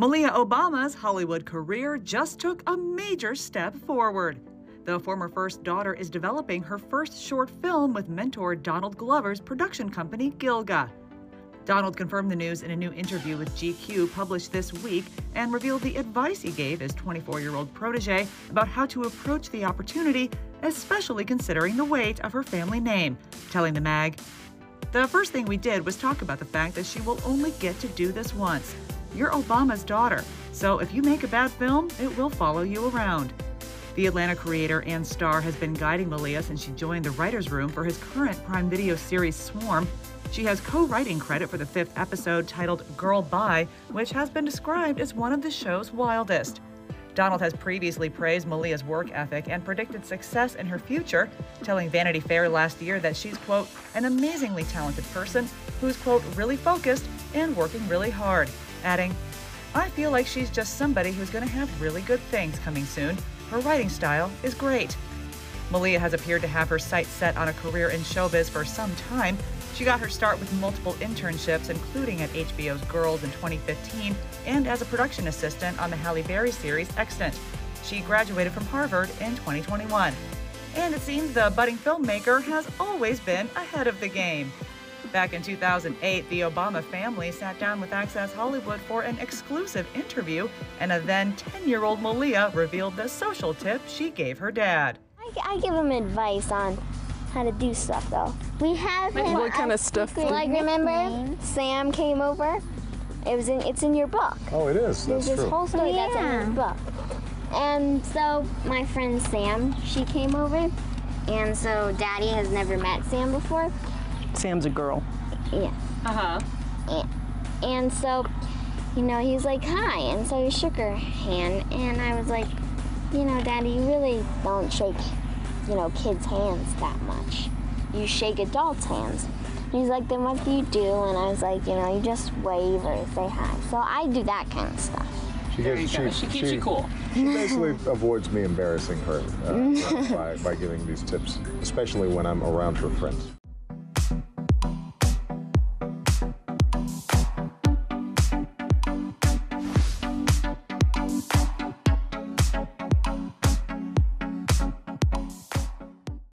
Malia Obama's Hollywood career just took a major step forward. The former first daughter is developing her first short film with mentor Donald Glover's production company, Gilga. Donald confirmed the news in a new interview with GQ published this week and revealed the advice he gave his 24 year old protege about how to approach the opportunity, especially considering the weight of her family name, telling the mag, The first thing we did was talk about the fact that she will only get to do this once. You're Obama's daughter, so if you make a bad film, it will follow you around. The Atlanta creator and star has been guiding Malia since she joined the writer's room for his current Prime Video series Swarm. She has co writing credit for the fifth episode titled Girl Bye, which has been described as one of the show's wildest. Donald has previously praised Malia's work ethic and predicted success in her future, telling Vanity Fair last year that she's, quote, an amazingly talented person who's, quote, really focused and working really hard adding, I feel like she's just somebody who's going to have really good things coming soon. Her writing style is great. Malia has appeared to have her sights set on a career in showbiz for some time. She got her start with multiple internships, including at HBO's Girls in 2015 and as a production assistant on the Halle Berry series Extant. She graduated from Harvard in 2021. And it seems the budding filmmaker has always been ahead of the game. Back in 2008, the Obama family sat down with Access Hollywood for an exclusive interview, and a then 10 year old Malia revealed the social tip she gave her dad. I, I give him advice on how to do stuff, though. We have him. What kind of stuff? Like, remember, Sam came over. It was in. It's in your book. Oh, it is. That's There's this true. whole story yeah. that's in your book. And so my friend Sam, she came over, and so Daddy has never met Sam before. Sam's a girl. Yeah. Uh huh. And, and so, you know, he's like, hi. And so he shook her hand, and I was like, you know, Daddy, you really don't shake, you know, kids' hands that much. You shake adults' hands. And he's like, then what do you do? And I was like, you know, you just wave or say hi. So I do that kind of stuff. She, gets, she, She keeps you cool. She basically avoids me embarrassing her uh, by, by giving these tips, especially when I'm around her friends.